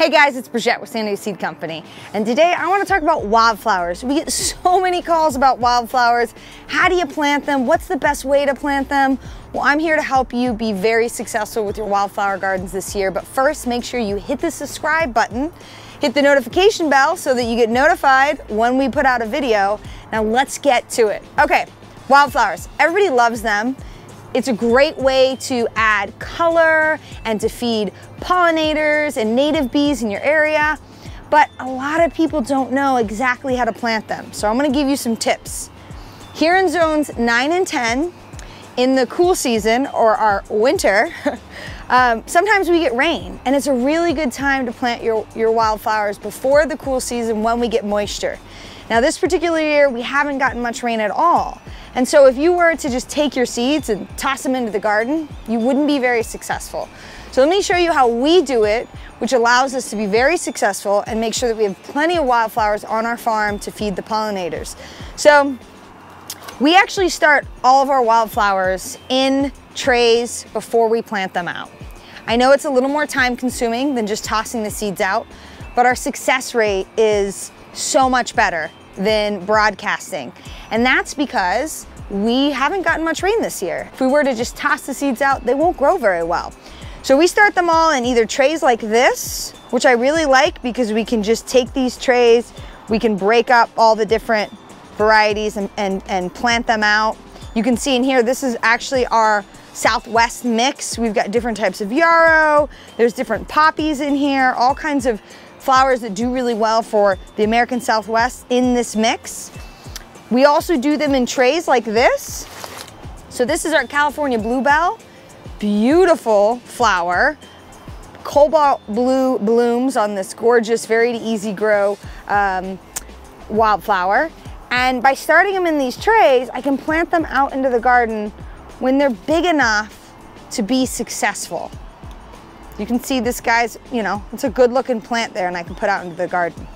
Hey guys, it's Brigitte with San Diego Seed Company. And today I want to talk about wildflowers. We get so many calls about wildflowers. How do you plant them? What's the best way to plant them? Well, I'm here to help you be very successful with your wildflower gardens this year. But first, make sure you hit the subscribe button, hit the notification bell so that you get notified when we put out a video. Now let's get to it. Okay, wildflowers. Everybody loves them. It's a great way to add color and to feed pollinators and native bees in your area, but a lot of people don't know exactly how to plant them. So I'm gonna give you some tips. Here in zones nine and 10, in the cool season or our winter, um, sometimes we get rain and it's a really good time to plant your, your wildflowers before the cool season when we get moisture. Now this particular year, we haven't gotten much rain at all. And so if you were to just take your seeds and toss them into the garden, you wouldn't be very successful. So let me show you how we do it, which allows us to be very successful and make sure that we have plenty of wildflowers on our farm to feed the pollinators. So we actually start all of our wildflowers in trays before we plant them out. I know it's a little more time consuming than just tossing the seeds out, but our success rate is so much better than broadcasting. And that's because we haven't gotten much rain this year. If we were to just toss the seeds out, they won't grow very well. So we start them all in either trays like this, which I really like because we can just take these trays, we can break up all the different varieties and, and, and plant them out. You can see in here, this is actually our Southwest mix. We've got different types of yarrow, there's different poppies in here, all kinds of flowers that do really well for the American Southwest in this mix. We also do them in trays like this. So this is our California Bluebell. Beautiful flower. Cobalt blue blooms on this gorgeous, very easy grow um, wildflower. And by starting them in these trays, I can plant them out into the garden when they're big enough to be successful. You can see this guy's, you know, it's a good looking plant there and I can put out into the garden.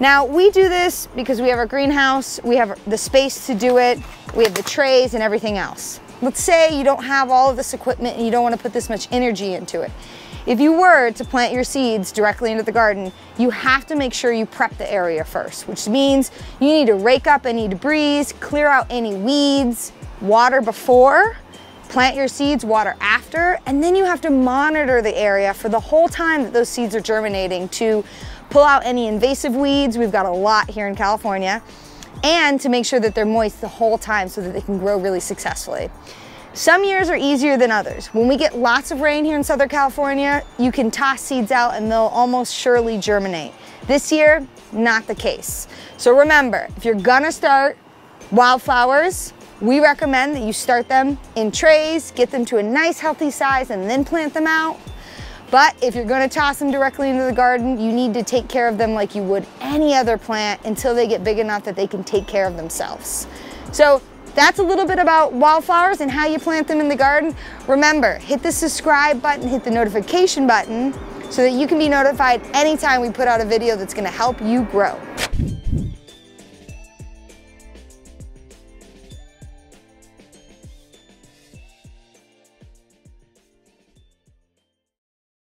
Now we do this because we have our greenhouse, we have the space to do it, we have the trays and everything else. Let's say you don't have all of this equipment and you don't want to put this much energy into it. If you were to plant your seeds directly into the garden, you have to make sure you prep the area first, which means you need to rake up any debris, clear out any weeds, water before, plant your seeds, water after, and then you have to monitor the area for the whole time that those seeds are germinating to pull out any invasive weeds. We've got a lot here in California and to make sure that they're moist the whole time so that they can grow really successfully. Some years are easier than others. When we get lots of rain here in Southern California, you can toss seeds out and they'll almost surely germinate. This year, not the case. So remember, if you're gonna start wildflowers, we recommend that you start them in trays, get them to a nice healthy size and then plant them out. But if you're gonna toss them directly into the garden, you need to take care of them like you would any other plant until they get big enough that they can take care of themselves. So that's a little bit about wildflowers and how you plant them in the garden. Remember, hit the subscribe button, hit the notification button so that you can be notified anytime we put out a video that's gonna help you grow.